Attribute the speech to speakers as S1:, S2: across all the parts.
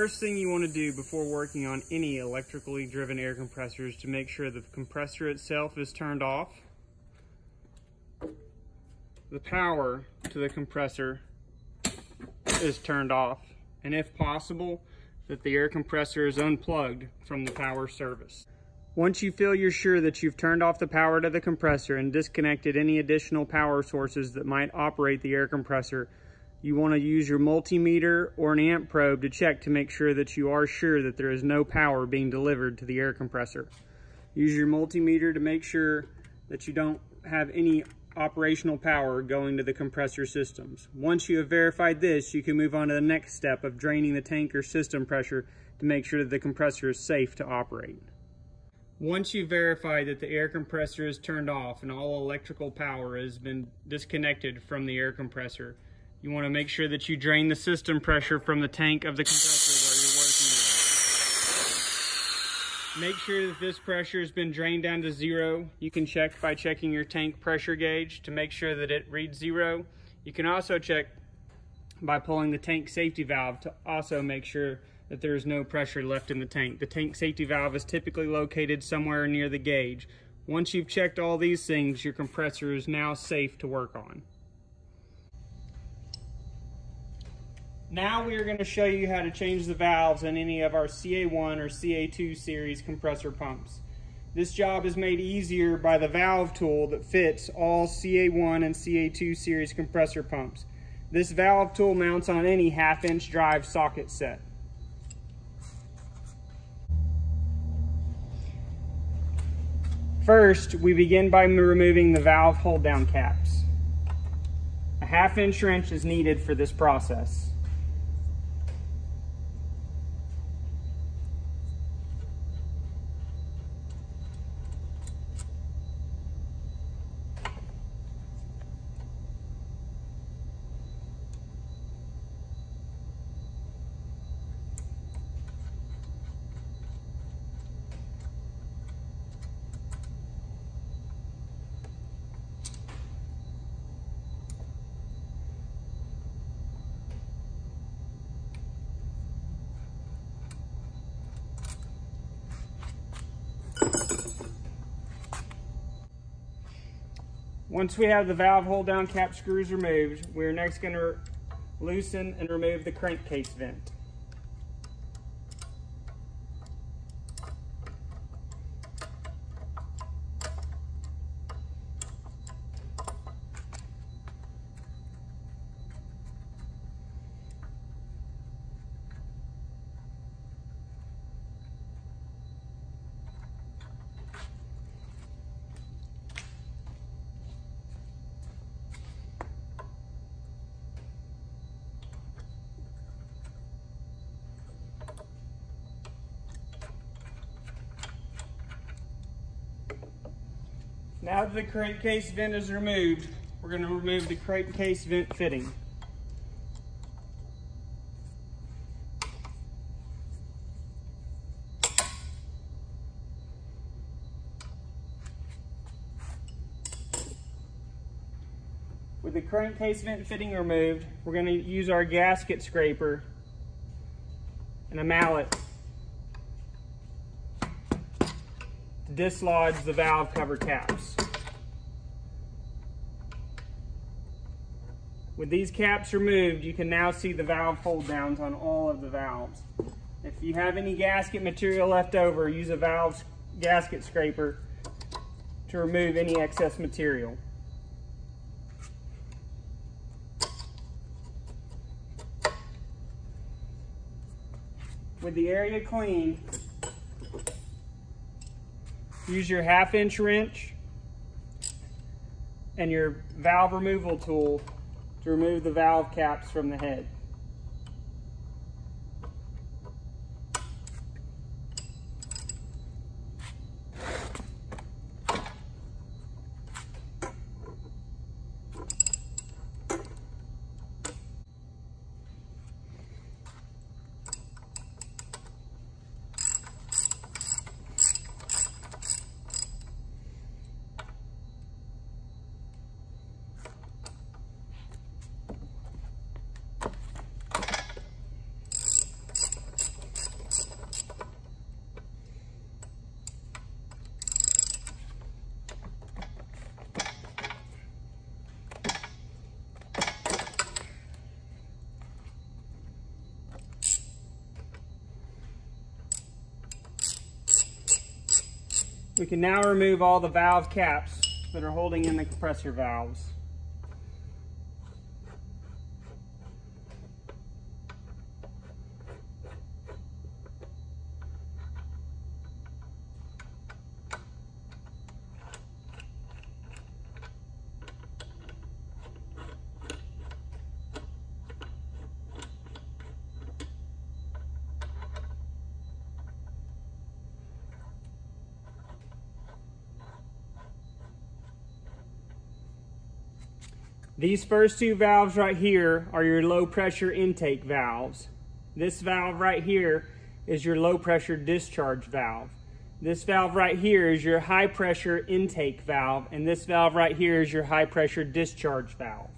S1: first thing you want to do before working on any electrically driven air compressor is to make sure the compressor itself is turned off. The power to the compressor is turned off and if possible that the air compressor is unplugged from the power service. Once you feel you're sure that you've turned off the power to the compressor and disconnected any additional power sources that might operate the air compressor, you want to use your multimeter or an amp probe to check to make sure that you are sure that there is no power being delivered to the air compressor. Use your multimeter to make sure that you don't have any operational power going to the compressor systems. Once you have verified this, you can move on to the next step of draining the tank or system pressure to make sure that the compressor is safe to operate. Once you verify that the air compressor is turned off and all electrical power has been disconnected from the air compressor, you want to make sure that you drain the system pressure from the tank of the compressor where you're working on. Make sure that this pressure has been drained down to zero. You can check by checking your tank pressure gauge to make sure that it reads zero. You can also check by pulling the tank safety valve to also make sure that there is no pressure left in the tank. The tank safety valve is typically located somewhere near the gauge. Once you've checked all these things, your compressor is now safe to work on. Now we are going to show you how to change the valves in any of our CA1 or CA2 series compressor pumps. This job is made easier by the valve tool that fits all CA1 and CA2 series compressor pumps. This valve tool mounts on any half inch drive socket set. First, we begin by removing the valve hold down caps. A half inch wrench is needed for this process. Once we have the valve hold down cap screws removed, we're next going to loosen and remove the crankcase vent. Now that the crankcase vent is removed, we're going to remove the crankcase vent fitting. With the crankcase vent fitting removed, we're going to use our gasket scraper and a mallet dislodge the valve cover caps. With these caps removed, you can now see the valve hold downs on all of the valves. If you have any gasket material left over, use a valve gasket scraper to remove any excess material. With the area clean, Use your half inch wrench and your valve removal tool to remove the valve caps from the head. We can now remove all the valve caps that are holding in the compressor valves. These first two valves right here are your low pressure intake valves. This valve right here is your low pressure discharge valve. This valve right here is your high pressure intake valve, and this valve right here is your high pressure discharge valve.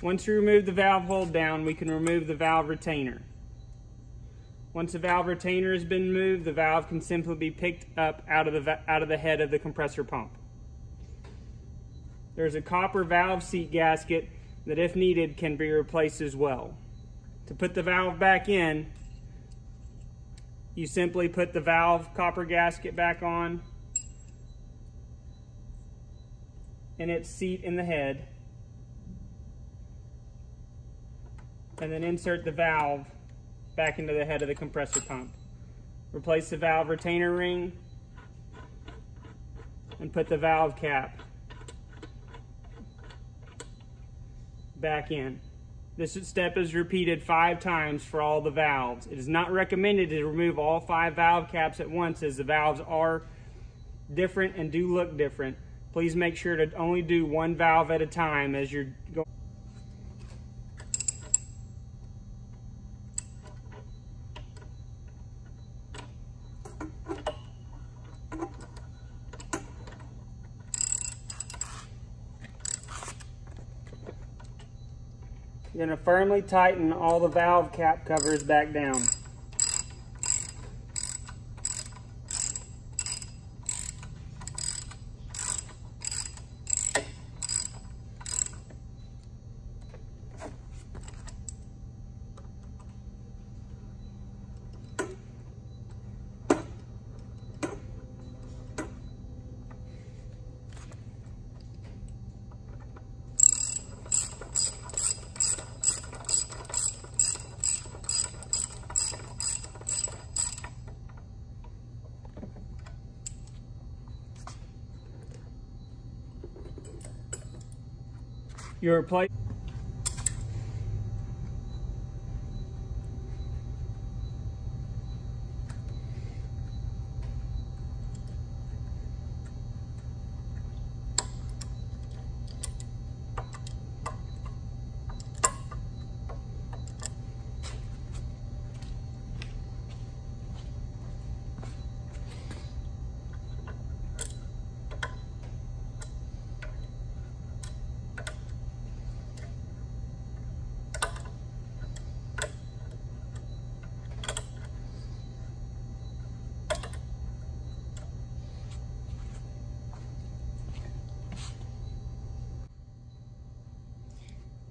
S1: Once you remove the valve hold down, we can remove the valve retainer. Once the valve retainer has been moved, the valve can simply be picked up out of the, out of the head of the compressor pump. There's a copper valve seat gasket that if needed can be replaced as well. To put the valve back in, you simply put the valve copper gasket back on in its seat in the head and then insert the valve back into the head of the compressor pump. Replace the valve retainer ring and put the valve cap back in. This step is repeated five times for all the valves. It is not recommended to remove all five valve caps at once as the valves are different and do look different. Please make sure to only do one valve at a time as you're going. You're going to firmly tighten all the valve cap covers back down. Your plate.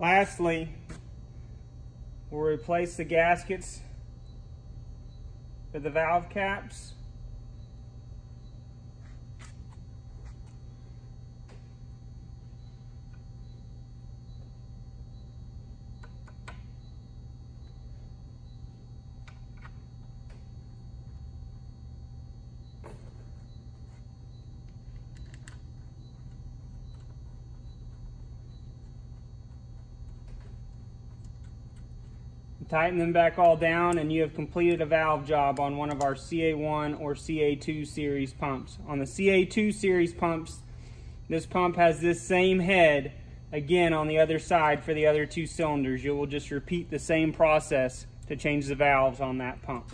S1: Lastly, we'll replace the gaskets with the valve caps. Tighten them back all down and you have completed a valve job on one of our CA1 or CA2 series pumps. On the CA2 series pumps, this pump has this same head again on the other side for the other two cylinders. You will just repeat the same process to change the valves on that pump.